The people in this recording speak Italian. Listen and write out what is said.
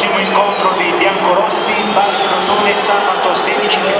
Prossimo incontro di biancorossi, Val Crotone sabato 16 febbraio